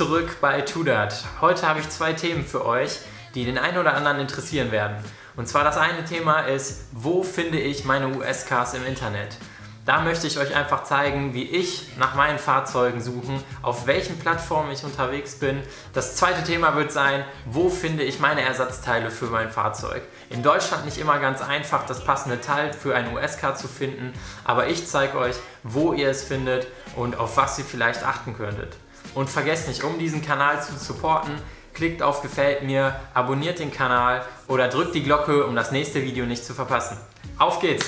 Zurück bei Tudat. Heute habe ich zwei Themen für euch, die den einen oder anderen interessieren werden. Und zwar das eine Thema ist, wo finde ich meine US-Cars im Internet? Da möchte ich euch einfach zeigen, wie ich nach meinen Fahrzeugen suche, auf welchen Plattformen ich unterwegs bin. Das zweite Thema wird sein, wo finde ich meine Ersatzteile für mein Fahrzeug. In Deutschland nicht immer ganz einfach, das passende Teil für ein US-Car zu finden, aber ich zeige euch, wo ihr es findet und auf was ihr vielleicht achten könntet. Und vergesst nicht, um diesen Kanal zu supporten, klickt auf Gefällt mir, abonniert den Kanal oder drückt die Glocke, um das nächste Video nicht zu verpassen. Auf geht's!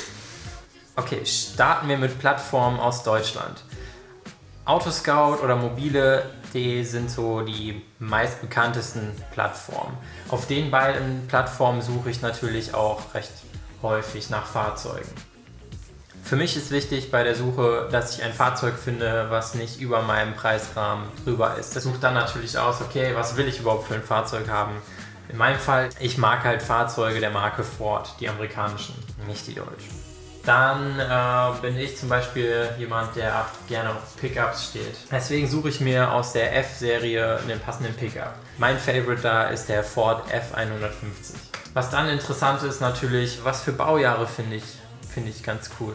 Okay, starten wir mit Plattformen aus Deutschland. Autoscout oder mobile.de sind so die meistbekanntesten Plattformen. Auf den beiden Plattformen suche ich natürlich auch recht häufig nach Fahrzeugen. Für mich ist wichtig bei der Suche, dass ich ein Fahrzeug finde, was nicht über meinem Preisrahmen drüber ist. Das sucht dann natürlich aus, okay, was will ich überhaupt für ein Fahrzeug haben? In meinem Fall, ich mag halt Fahrzeuge der Marke Ford, die amerikanischen, nicht die deutschen. Dann äh, bin ich zum Beispiel jemand, der gerne auf Pickups steht. Deswegen suche ich mir aus der F-Serie einen passenden Pickup. Mein Favorite da ist der Ford F150. Was dann interessant ist natürlich, was für Baujahre finde ich, finde ich ganz cool.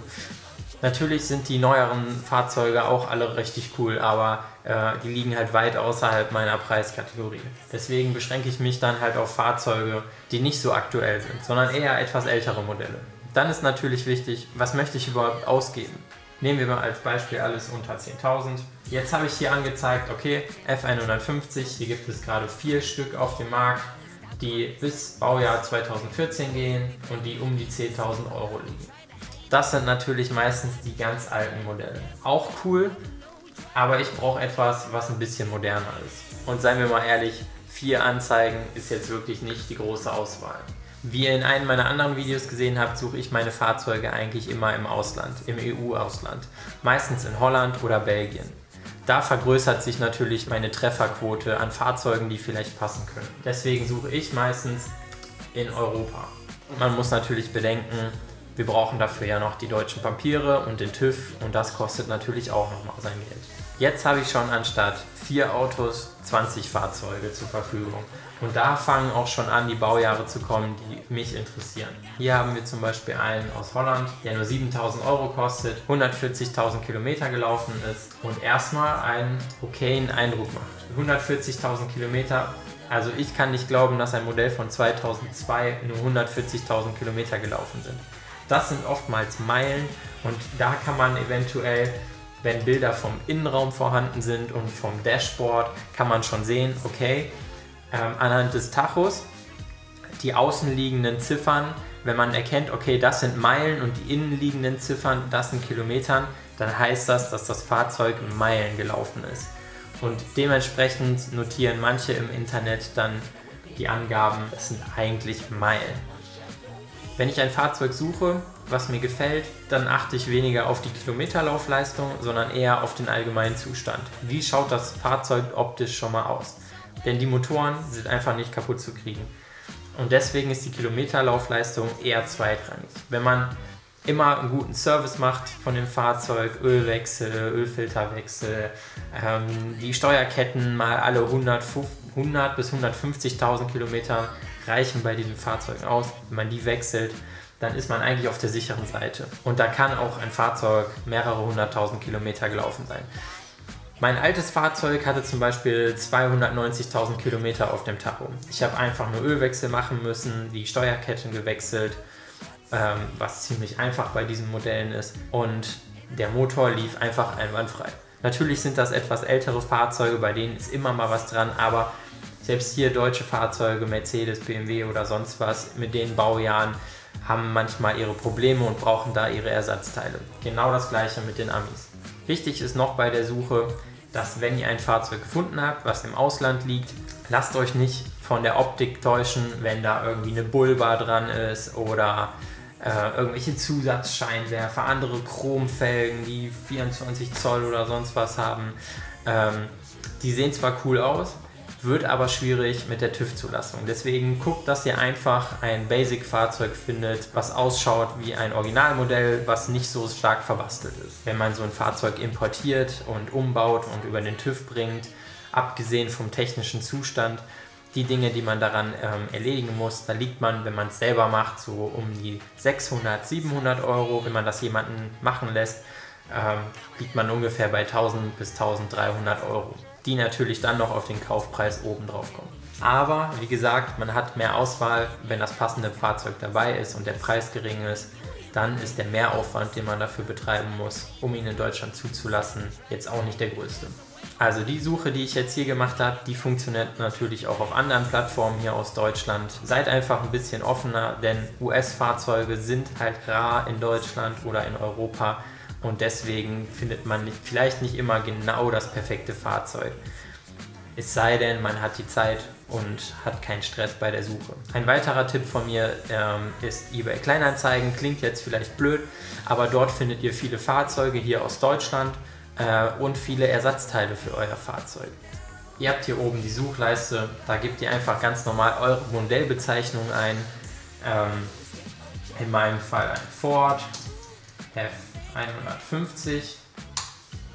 Natürlich sind die neueren Fahrzeuge auch alle richtig cool, aber äh, die liegen halt weit außerhalb meiner Preiskategorie. Deswegen beschränke ich mich dann halt auf Fahrzeuge, die nicht so aktuell sind, sondern eher etwas ältere Modelle. Dann ist natürlich wichtig, was möchte ich überhaupt ausgeben? Nehmen wir mal als Beispiel alles unter 10.000. Jetzt habe ich hier angezeigt, okay, F150, hier gibt es gerade vier Stück auf dem Markt, die bis Baujahr 2014 gehen und die um die 10.000 Euro liegen. Das sind natürlich meistens die ganz alten Modelle. Auch cool, aber ich brauche etwas, was ein bisschen moderner ist. Und seien wir mal ehrlich, vier Anzeigen ist jetzt wirklich nicht die große Auswahl. Wie ihr in einem meiner anderen Videos gesehen habt, suche ich meine Fahrzeuge eigentlich immer im Ausland, im EU-Ausland. Meistens in Holland oder Belgien. Da vergrößert sich natürlich meine Trefferquote an Fahrzeugen, die vielleicht passen können. Deswegen suche ich meistens in Europa. Man muss natürlich bedenken, wir brauchen dafür ja noch die deutschen Papiere und den TÜV und das kostet natürlich auch nochmal sein Geld. Jetzt habe ich schon anstatt vier Autos 20 Fahrzeuge zur Verfügung. Und da fangen auch schon an, die Baujahre zu kommen, die mich interessieren. Hier haben wir zum Beispiel einen aus Holland, der nur 7000 Euro kostet, 140.000 Kilometer gelaufen ist und erstmal einen okayen Eindruck macht. 140.000 Kilometer, also ich kann nicht glauben, dass ein Modell von 2002 nur 140.000 Kilometer gelaufen sind. Das sind oftmals Meilen und da kann man eventuell wenn Bilder vom Innenraum vorhanden sind und vom Dashboard, kann man schon sehen, okay, ähm, anhand des Tachos die außenliegenden Ziffern, wenn man erkennt, okay, das sind Meilen und die innenliegenden Ziffern, das sind Kilometern, dann heißt das, dass das Fahrzeug in Meilen gelaufen ist. Und dementsprechend notieren manche im Internet dann die Angaben, das sind eigentlich Meilen. Wenn ich ein Fahrzeug suche, was mir gefällt, dann achte ich weniger auf die Kilometerlaufleistung, sondern eher auf den allgemeinen Zustand. Wie schaut das Fahrzeug optisch schon mal aus? Denn die Motoren sind einfach nicht kaputt zu kriegen. Und deswegen ist die Kilometerlaufleistung eher zweitrangig. Wenn man immer einen guten Service macht von dem Fahrzeug, Ölwechsel, Ölfilterwechsel, ähm, die Steuerketten mal alle 100, 100 bis 150.000 Kilometer reichen bei diesem Fahrzeug aus. Wenn man die wechselt, dann ist man eigentlich auf der sicheren Seite. Und da kann auch ein Fahrzeug mehrere hunderttausend Kilometer gelaufen sein. Mein altes Fahrzeug hatte zum Beispiel 290.000 Kilometer auf dem Tacho. Ich habe einfach nur Ölwechsel machen müssen, die Steuerketten gewechselt, ähm, was ziemlich einfach bei diesen Modellen ist. Und der Motor lief einfach einwandfrei. Natürlich sind das etwas ältere Fahrzeuge, bei denen ist immer mal was dran, aber selbst hier deutsche Fahrzeuge, Mercedes, BMW oder sonst was, mit den Baujahren haben manchmal ihre Probleme und brauchen da ihre Ersatzteile. Genau das gleiche mit den Amis. Wichtig ist noch bei der Suche, dass wenn ihr ein Fahrzeug gefunden habt, was im Ausland liegt, lasst euch nicht von der Optik täuschen, wenn da irgendwie eine Bulba dran ist oder äh, irgendwelche Zusatzscheinwerfer, andere Chromfelgen, die 24 Zoll oder sonst was haben. Ähm, die sehen zwar cool aus, wird aber schwierig mit der TÜV-Zulassung. Deswegen guckt, dass ihr einfach ein Basic-Fahrzeug findet, was ausschaut wie ein Originalmodell, was nicht so stark verbastelt ist. Wenn man so ein Fahrzeug importiert und umbaut und über den TÜV bringt, abgesehen vom technischen Zustand, die Dinge, die man daran ähm, erledigen muss, da liegt man, wenn man es selber macht, so um die 600, 700 Euro. Wenn man das jemanden machen lässt, ähm, liegt man ungefähr bei 1000 bis 1300 Euro, die natürlich dann noch auf den Kaufpreis oben drauf kommen. Aber wie gesagt, man hat mehr Auswahl, wenn das passende Fahrzeug dabei ist und der Preis gering ist, dann ist der Mehraufwand, den man dafür betreiben muss, um ihn in Deutschland zuzulassen, jetzt auch nicht der größte. Also die Suche, die ich jetzt hier gemacht habe, die funktioniert natürlich auch auf anderen Plattformen hier aus Deutschland. Seid einfach ein bisschen offener, denn US-Fahrzeuge sind halt rar in Deutschland oder in Europa und deswegen findet man nicht, vielleicht nicht immer genau das perfekte Fahrzeug. Es sei denn, man hat die Zeit und hat keinen Stress bei der Suche. Ein weiterer Tipp von mir ähm, ist eBay Kleinanzeigen. Klingt jetzt vielleicht blöd, aber dort findet ihr viele Fahrzeuge hier aus Deutschland äh, und viele Ersatzteile für euer Fahrzeug. Ihr habt hier oben die Suchleiste, da gebt ihr einfach ganz normal eure Modellbezeichnung ein. Ähm, in meinem Fall ein Ford F150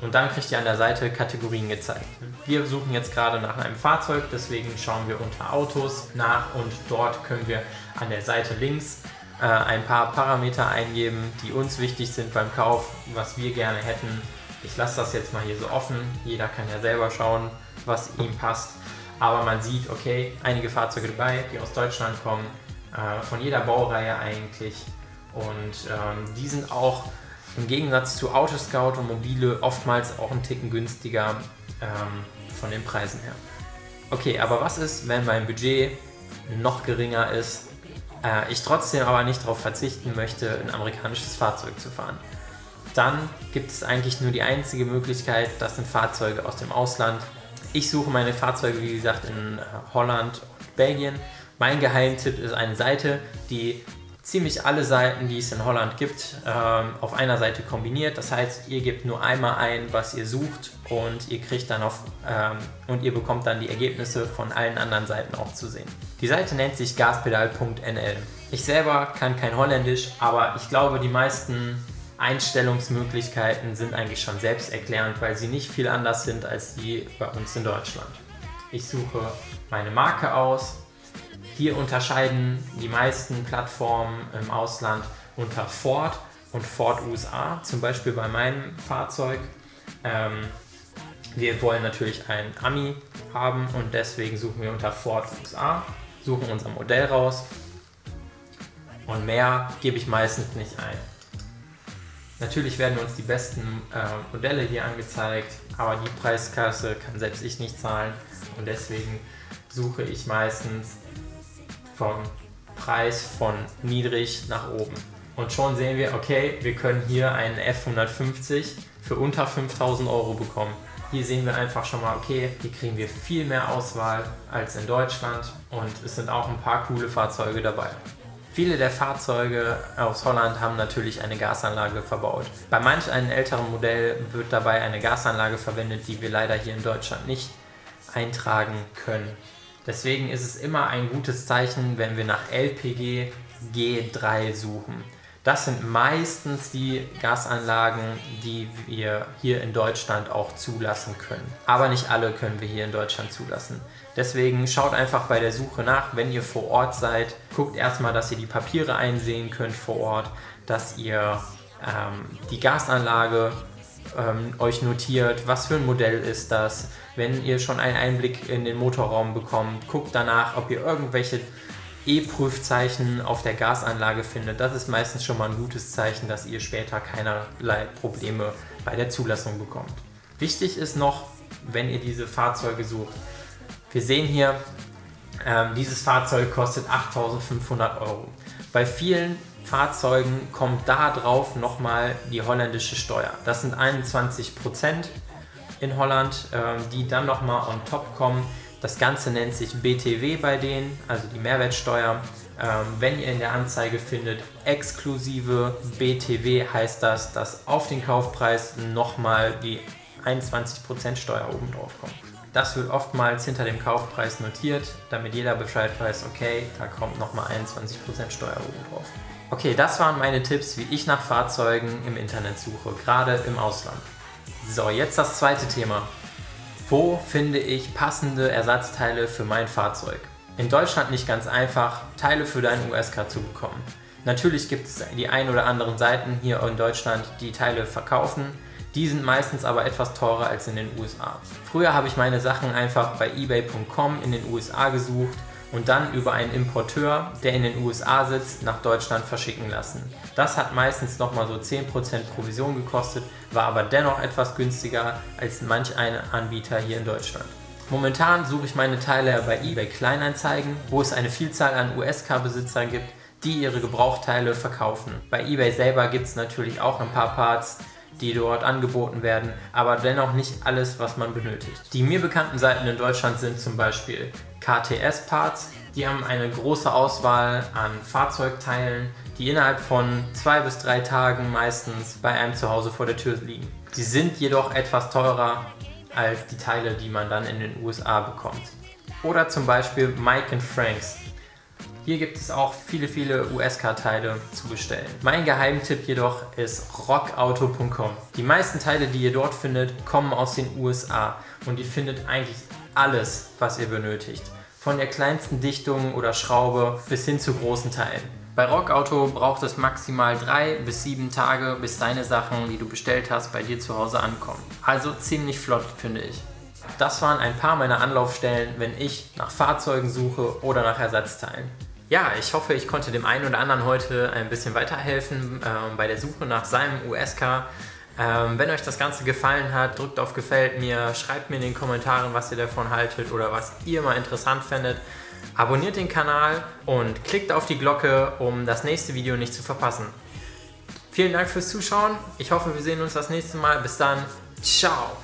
und dann kriegt ihr an der Seite Kategorien gezeigt. Wir suchen jetzt gerade nach einem Fahrzeug, deswegen schauen wir unter Autos nach und dort können wir an der Seite links äh, ein paar Parameter eingeben, die uns wichtig sind beim Kauf, was wir gerne hätten ich lasse das jetzt mal hier so offen. Jeder kann ja selber schauen, was ihm passt. Aber man sieht, okay, einige Fahrzeuge dabei, die aus Deutschland kommen, äh, von jeder Baureihe eigentlich. Und ähm, die sind auch im Gegensatz zu Autoscout und Mobile oftmals auch ein Ticken günstiger ähm, von den Preisen her. Okay, aber was ist, wenn mein Budget noch geringer ist, äh, ich trotzdem aber nicht darauf verzichten möchte, ein amerikanisches Fahrzeug zu fahren? dann gibt es eigentlich nur die einzige Möglichkeit, das sind Fahrzeuge aus dem Ausland. Ich suche meine Fahrzeuge, wie gesagt, in Holland und Belgien. Mein Geheimtipp ist eine Seite, die ziemlich alle Seiten, die es in Holland gibt, ähm, auf einer Seite kombiniert. Das heißt, ihr gebt nur einmal ein, was ihr sucht und ihr kriegt dann auf ähm, und ihr bekommt dann die Ergebnisse von allen anderen Seiten auch zu sehen. Die Seite nennt sich gaspedal.nl. Ich selber kann kein Holländisch, aber ich glaube, die meisten Einstellungsmöglichkeiten sind eigentlich schon selbsterklärend, weil sie nicht viel anders sind als die bei uns in Deutschland. Ich suche meine Marke aus. Hier unterscheiden die meisten Plattformen im Ausland unter Ford und Ford USA, zum Beispiel bei meinem Fahrzeug. Ähm, wir wollen natürlich ein Ami haben und deswegen suchen wir unter Ford USA, suchen unser Modell raus und mehr gebe ich meistens nicht ein. Natürlich werden uns die besten äh, Modelle hier angezeigt, aber die Preiskasse kann selbst ich nicht zahlen und deswegen suche ich meistens vom Preis von niedrig nach oben. Und schon sehen wir, okay, wir können hier einen F150 für unter 5000 Euro bekommen. Hier sehen wir einfach schon mal, okay, hier kriegen wir viel mehr Auswahl als in Deutschland und es sind auch ein paar coole Fahrzeuge dabei. Viele der Fahrzeuge aus Holland haben natürlich eine Gasanlage verbaut. Bei manch einem älteren Modell wird dabei eine Gasanlage verwendet, die wir leider hier in Deutschland nicht eintragen können. Deswegen ist es immer ein gutes Zeichen, wenn wir nach LPG G3 suchen. Das sind meistens die Gasanlagen, die wir hier in Deutschland auch zulassen können. Aber nicht alle können wir hier in Deutschland zulassen. Deswegen schaut einfach bei der Suche nach, wenn ihr vor Ort seid. Guckt erstmal, dass ihr die Papiere einsehen könnt vor Ort, dass ihr ähm, die Gasanlage ähm, euch notiert, was für ein Modell ist das. Wenn ihr schon einen Einblick in den Motorraum bekommt, guckt danach, ob ihr irgendwelche E-Prüfzeichen auf der Gasanlage findet, das ist meistens schon mal ein gutes Zeichen, dass ihr später keinerlei Probleme bei der Zulassung bekommt. Wichtig ist noch, wenn ihr diese Fahrzeuge sucht, wir sehen hier, ähm, dieses Fahrzeug kostet 8500 Euro. Bei vielen Fahrzeugen kommt da drauf nochmal die holländische Steuer. Das sind 21 Prozent in Holland, ähm, die dann nochmal on top kommen. Das Ganze nennt sich BTW bei denen, also die Mehrwertsteuer. Ähm, wenn ihr in der Anzeige findet, exklusive BTW heißt das, dass auf den Kaufpreis nochmal die 21% Steuer oben drauf kommt. Das wird oftmals hinter dem Kaufpreis notiert, damit jeder Bescheid weiß, okay, da kommt nochmal 21% Steuer oben drauf. Okay, das waren meine Tipps, wie ich nach Fahrzeugen im Internet suche, gerade im Ausland. So, jetzt das zweite Thema. Wo finde ich passende Ersatzteile für mein Fahrzeug? In Deutschland nicht ganz einfach, Teile für deinen USK zu bekommen. Natürlich gibt es die ein oder anderen Seiten hier in Deutschland, die Teile verkaufen. Die sind meistens aber etwas teurer als in den USA. Früher habe ich meine Sachen einfach bei ebay.com in den USA gesucht und dann über einen Importeur, der in den USA sitzt, nach Deutschland verschicken lassen. Das hat meistens nochmal so 10% Provision gekostet, war aber dennoch etwas günstiger als manch ein Anbieter hier in Deutschland. Momentan suche ich meine Teile bei eBay Kleinanzeigen, wo es eine Vielzahl an USK-Besitzern gibt, die ihre Gebrauchteile verkaufen. Bei eBay selber gibt es natürlich auch ein paar Parts, die dort angeboten werden, aber dennoch nicht alles, was man benötigt. Die mir bekannten Seiten in Deutschland sind zum Beispiel KTS Parts. Die haben eine große Auswahl an Fahrzeugteilen, die innerhalb von zwei bis drei Tagen meistens bei einem zu Hause vor der Tür liegen. Sie sind jedoch etwas teurer als die Teile, die man dann in den USA bekommt. Oder zum Beispiel Mike Franks. Hier gibt es auch viele, viele USK-Teile zu bestellen. Mein Geheimtipp jedoch ist rockauto.com. Die meisten Teile, die ihr dort findet, kommen aus den USA und ihr findet eigentlich alles, was ihr benötigt. Von der kleinsten Dichtung oder Schraube bis hin zu großen Teilen. Bei Rockauto braucht es maximal drei bis sieben Tage, bis deine Sachen, die du bestellt hast, bei dir zu Hause ankommen. Also ziemlich flott, finde ich. Das waren ein paar meiner Anlaufstellen, wenn ich nach Fahrzeugen suche oder nach Ersatzteilen. Ja, ich hoffe, ich konnte dem einen oder anderen heute ein bisschen weiterhelfen äh, bei der Suche nach seinem USK. Ähm, wenn euch das Ganze gefallen hat, drückt auf Gefällt mir, schreibt mir in den Kommentaren, was ihr davon haltet oder was ihr mal interessant findet. Abonniert den Kanal und klickt auf die Glocke, um das nächste Video nicht zu verpassen. Vielen Dank fürs Zuschauen. Ich hoffe, wir sehen uns das nächste Mal. Bis dann. Ciao.